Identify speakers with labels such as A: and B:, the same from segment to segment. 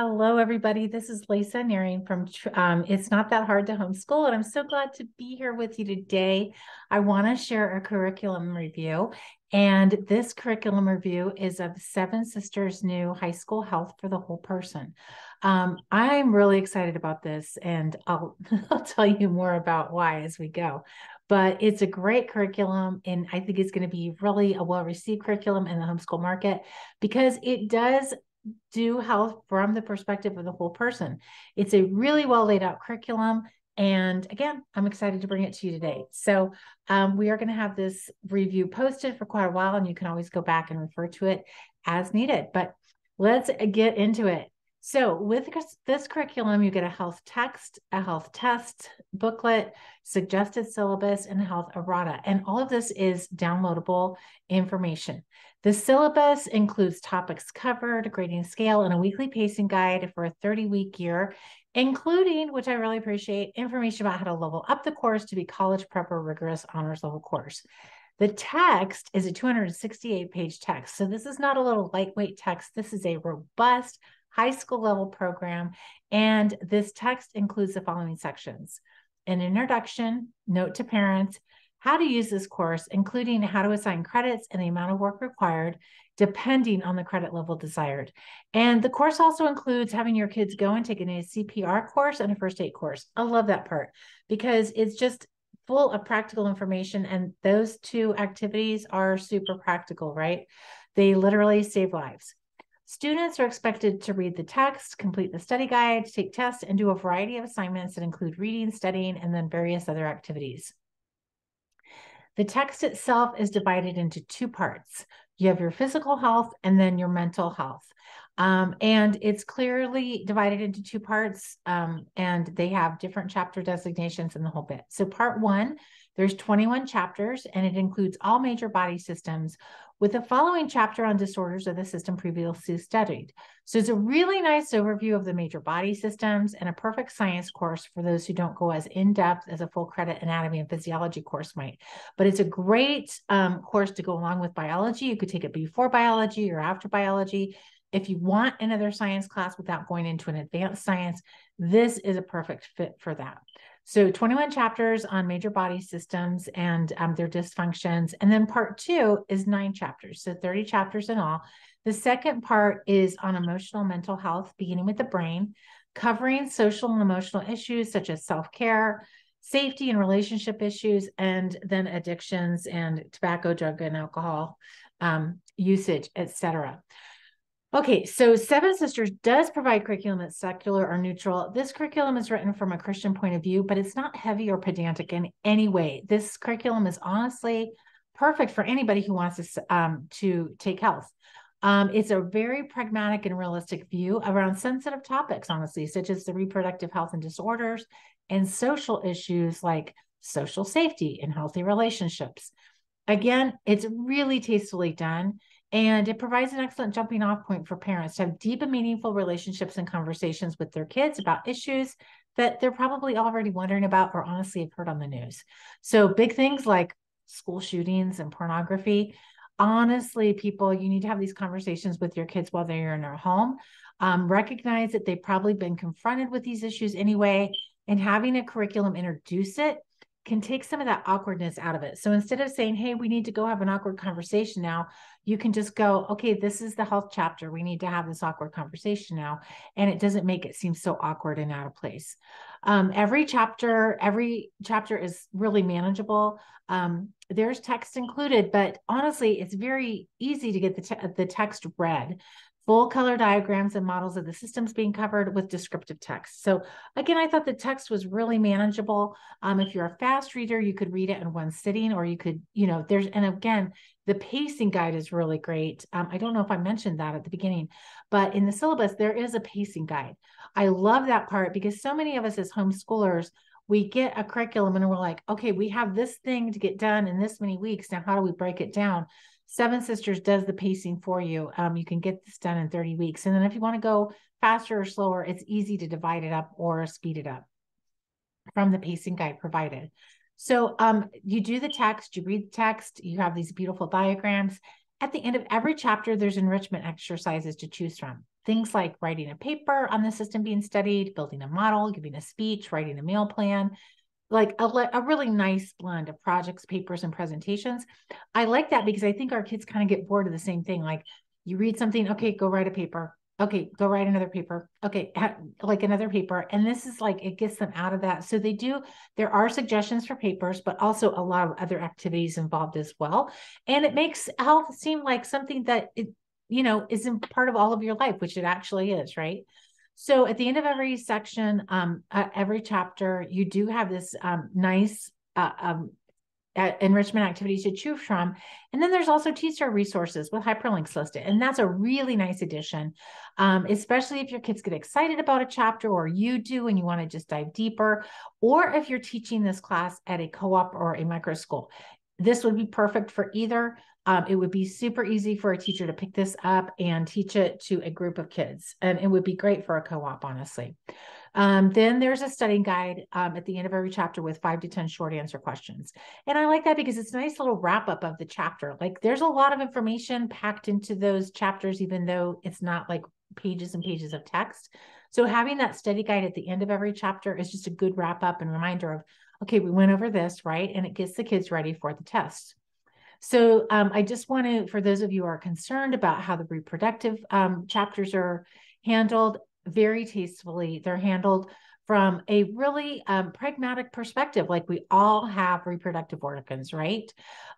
A: Hello, everybody. This is Lisa Nehring from um, It's Not That Hard to Homeschool, and I'm so glad to be here with you today. I want to share a curriculum review, and this curriculum review is of Seven Sisters' new high school health for the whole person. Um, I'm really excited about this, and I'll, I'll tell you more about why as we go. But it's a great curriculum, and I think it's going to be really a well received curriculum in the homeschool market because it does do health from the perspective of the whole person. It's a really well laid out curriculum. And again, I'm excited to bring it to you today. So, um, we are going to have this review posted for quite a while, and you can always go back and refer to it as needed. But let's get into it. So, with this curriculum, you get a health text, a health test booklet, suggested syllabus, and health errata. And all of this is downloadable information. The syllabus includes topics covered, grading scale, and a weekly pacing guide for a 30 week year, including, which I really appreciate, information about how to level up the course to be college prep or rigorous honors level course. The text is a 268 page text. So this is not a little lightweight text. This is a robust high school level program. And this text includes the following sections an introduction, note to parents, how to use this course, including how to assign credits and the amount of work required, depending on the credit level desired. And the course also includes having your kids go and take a CPR course and a first aid course. I love that part because it's just full of practical information. And those two activities are super practical, right? They literally save lives. Students are expected to read the text, complete the study guide, take tests, and do a variety of assignments that include reading, studying, and then various other activities. The text itself is divided into two parts. You have your physical health and then your mental health. Um, and it's clearly divided into two parts, um, and they have different chapter designations in the whole bit. So, part one, there's 21 chapters, and it includes all major body systems, with the following chapter on disorders of the system previously studied. So it's a really nice overview of the major body systems and a perfect science course for those who don't go as in-depth as a full credit anatomy and physiology course might. But it's a great um, course to go along with biology. You could take it before biology or after biology. If you want another science class without going into an advanced science, this is a perfect fit for that. So 21 chapters on major body systems and um, their dysfunctions. And then part two is nine chapters. So 30 chapters in all. The second part is on emotional mental health, beginning with the brain, covering social and emotional issues such as self care, safety and relationship issues, and then addictions and tobacco, drug, and alcohol um, usage, etc. Okay, so Seven Sisters does provide curriculum that's secular or neutral. This curriculum is written from a Christian point of view, but it's not heavy or pedantic in any way. This curriculum is honestly perfect for anybody who wants to, um, to take health. Um, it's a very pragmatic and realistic view around sensitive topics, honestly, such as the reproductive health and disorders and social issues like social safety and healthy relationships. Again, it's really tastefully done. And it provides an excellent jumping off point for parents to have deep and meaningful relationships and conversations with their kids about issues that they're probably already wondering about or honestly have heard on the news. So, big things like school shootings and pornography. Honestly, people, you need to have these conversations with your kids while they're in their home. Um, recognize that they've probably been confronted with these issues anyway, and having a curriculum introduce it can take some of that awkwardness out of it. So instead of saying, hey, we need to go have an awkward conversation now, you can just go, okay, this is the health chapter. We need to have this awkward conversation now. And it doesn't make it seem so awkward and out of place. Um, every chapter, every chapter is really manageable. Um, there's text included, but honestly, it's very easy to get the, te- the text read full color diagrams and models of the systems being covered with descriptive text. So again, I thought the text was really manageable. Um, if you're a fast reader, you could read it in one sitting, or you could, you know, there's, and again, the pacing guide is really great. Um, I don't know if I mentioned that at the beginning, but in the syllabus, there is a pacing guide. I love that part because so many of us as homeschoolers, we get a curriculum and we're like, okay, we have this thing to get done in this many weeks. Now, how do we break it down? Seven Sisters does the pacing for you. Um, you can get this done in 30 weeks. And then if you want to go faster or slower, it's easy to divide it up or speed it up from the pacing guide provided. So um, you do the text, you read the text, you have these beautiful diagrams. At the end of every chapter, there's enrichment exercises to choose from. things like writing a paper on the system being studied, building a model, giving a speech, writing a meal plan, like a, a really nice blend of projects, papers, and presentations. I like that because I think our kids kind of get bored of the same thing. Like you read something, okay, go write a paper. Okay, go write another paper. Okay, like another paper. And this is like, it gets them out of that. So they do, there are suggestions for papers, but also a lot of other activities involved as well. And it makes health seem like something that it, you know, isn't part of all of your life, which it actually is, right? So at the end of every section, um, uh, every chapter, you do have this um, nice uh, um, enrichment activities to choose from. And then there's also teacher resources with hyperlinks listed. And that's a really nice addition, um, especially if your kids get excited about a chapter or you do and you want to just dive deeper, or if you're teaching this class at a co-op or a micro school. This would be perfect for either. Um, it would be super easy for a teacher to pick this up and teach it to a group of kids. And it would be great for a co op, honestly. Um, then there's a study guide um, at the end of every chapter with five to 10 short answer questions. And I like that because it's a nice little wrap up of the chapter. Like there's a lot of information packed into those chapters, even though it's not like pages and pages of text. So having that study guide at the end of every chapter is just a good wrap up and reminder of, okay, we went over this, right? And it gets the kids ready for the test. So um, I just want to, for those of you who are concerned about how the reproductive um, chapters are handled, very tastefully. They're handled from a really um, pragmatic perspective. Like we all have reproductive organs, right?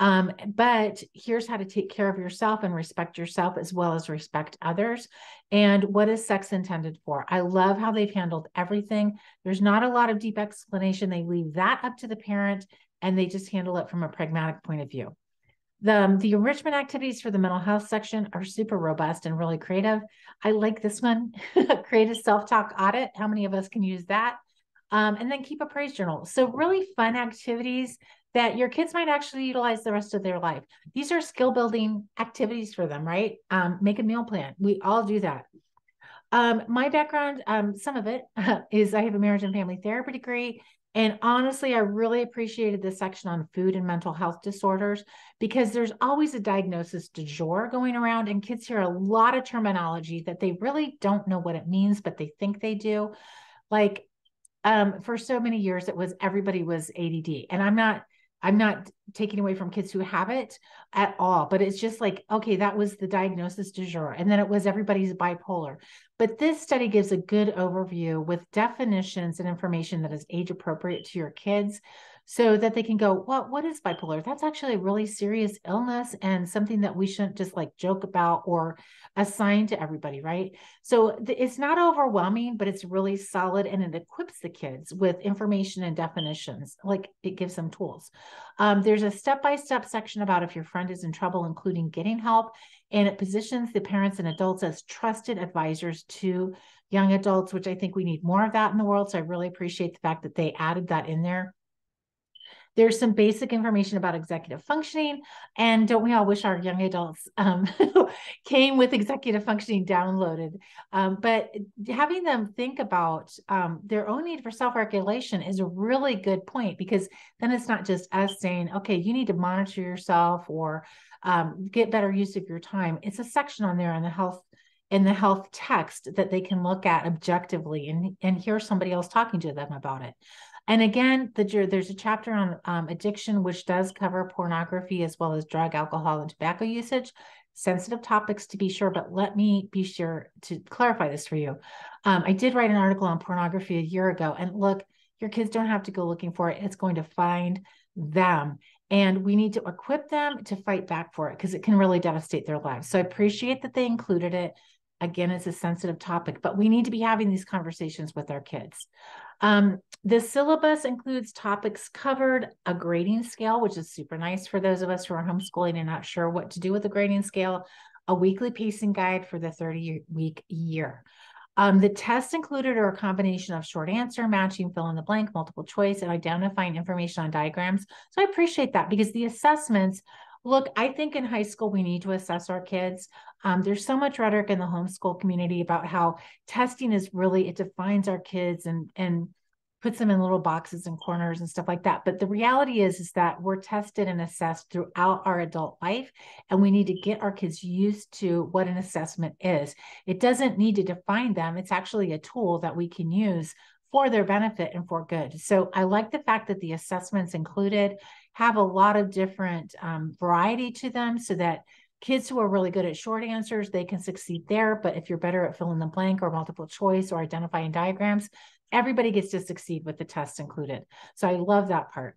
A: Um, but here's how to take care of yourself and respect yourself as well as respect others. And what is sex intended for? I love how they've handled everything. There's not a lot of deep explanation. They leave that up to the parent and they just handle it from a pragmatic point of view. The, um, the enrichment activities for the mental health section are super robust and really creative. I like this one, create a self-talk audit. How many of us can use that? Um, and then keep a praise journal. So really fun activities that your kids might actually utilize the rest of their life. These are skill building activities for them, right? Um, make a meal plan. We all do that. Um, my background, um, some of it is I have a marriage and family therapy degree and honestly, I really appreciated this section on food and mental health disorders because there's always a diagnosis du jour going around, and kids hear a lot of terminology that they really don't know what it means, but they think they do. Like um, for so many years, it was everybody was ADD, and I'm not I'm not taking away from kids who have it at all, but it's just like, okay, that was the diagnosis du jour. And then it was everybody's bipolar. But this study gives a good overview with definitions and information that is age appropriate to your kids so that they can go, well, what is bipolar? That's actually a really serious illness and something that we shouldn't just like joke about or assign to everybody, right? So th- it's not overwhelming, but it's really solid and it equips the kids with information and definitions. Like it gives them tools. Um, there's a step by step section about if your friend is in trouble, including getting help. And it positions the parents and adults as trusted advisors to young adults, which I think we need more of that in the world. So I really appreciate the fact that they added that in there. There's some basic information about executive functioning. And don't we all wish our young adults um, came with executive functioning downloaded? Um, but having them think about um, their own need for self regulation is a really good point because then it's not just us saying, okay, you need to monitor yourself or um, get better use of your time. It's a section on there on the health in the health text that they can look at objectively and, and hear somebody else talking to them about it. And again, the, there's a chapter on um, addiction, which does cover pornography as well as drug, alcohol, and tobacco usage. Sensitive topics to be sure, but let me be sure to clarify this for you. Um, I did write an article on pornography a year ago, and look, your kids don't have to go looking for it, it's going to find them. And we need to equip them to fight back for it because it can really devastate their lives. So I appreciate that they included it. Again, it's a sensitive topic, but we need to be having these conversations with our kids. Um, the syllabus includes topics covered, a grading scale, which is super nice for those of us who are homeschooling and not sure what to do with the grading scale, a weekly pacing guide for the 30 week year. Um, the tests included are a combination of short answer, matching, fill in the blank, multiple choice, and identifying information on diagrams. So I appreciate that because the assessments look, I think in high school we need to assess our kids. Um, there's so much rhetoric in the homeschool community about how testing is really it defines our kids and and puts them in little boxes and corners and stuff like that. But the reality is, is that we're tested and assessed throughout our adult life, and we need to get our kids used to what an assessment is. It doesn't need to define them. It's actually a tool that we can use for their benefit and for good. So I like the fact that the assessments included have a lot of different um, variety to them so that kids who are really good at short answers they can succeed there. But if you're better at fill in the blank or multiple choice or identifying diagrams everybody gets to succeed with the test included. So i love that part.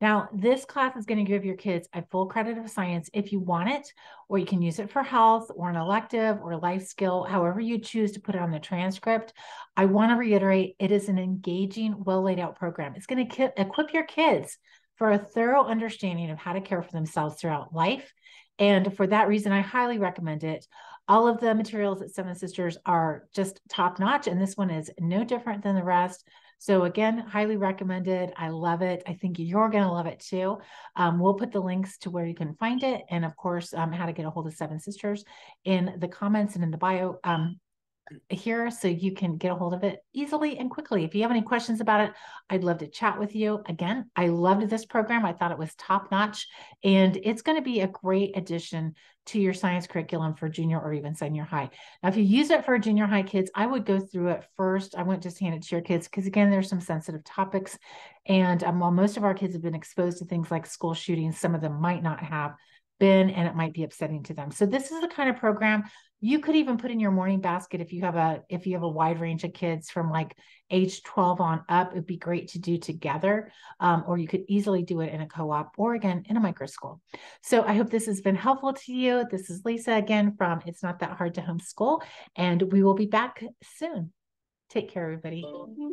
A: Now this class is going to give your kids a full credit of science if you want it or you can use it for health or an elective or life skill however you choose to put it on the transcript. I want to reiterate it is an engaging well laid out program. It's going to equip your kids for a thorough understanding of how to care for themselves throughout life and for that reason, I highly recommend it. All of the materials at Seven Sisters are just top notch, and this one is no different than the rest. So, again, highly recommended. I love it. I think you're going to love it too. Um, we'll put the links to where you can find it, and of course, um, how to get a hold of Seven Sisters in the comments and in the bio. Um, here so you can get a hold of it easily and quickly. If you have any questions about it, I'd love to chat with you. Again, I loved this program. I thought it was top notch, and it's going to be a great addition to your science curriculum for junior or even senior high. Now, if you use it for junior high kids, I would go through it first. I wouldn't just hand it to your kids because, again, there's some sensitive topics. And um, while most of our kids have been exposed to things like school shootings, some of them might not have been and it might be upsetting to them. So this is the kind of program you could even put in your morning basket if you have a if you have a wide range of kids from like age 12 on up it'd be great to do together um, or you could easily do it in a co-op or again in a micro school. So i hope this has been helpful to you. This is lisa again from it's not that hard to homeschool and we will be back soon. Take care everybody